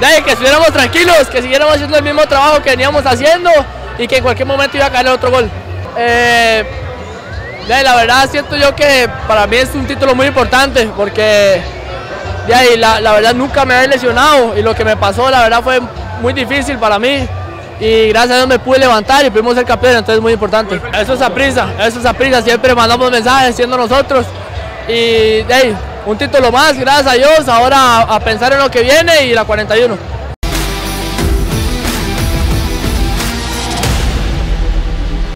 de que estuviéramos tranquilos, que siguiéramos haciendo el mismo trabajo que veníamos haciendo y que en cualquier momento iba a caer otro gol. Eh, la verdad siento yo que para mí es un título muy importante porque la, la verdad nunca me había lesionado y lo que me pasó la verdad fue muy difícil para mí y gracias a Dios me pude levantar y pudimos ser campeones, entonces es muy importante. Eso es a prisa, eso es a prisa, siempre mandamos mensajes siendo nosotros y hey, un título más, gracias a Dios, ahora a pensar en lo que viene y la 41.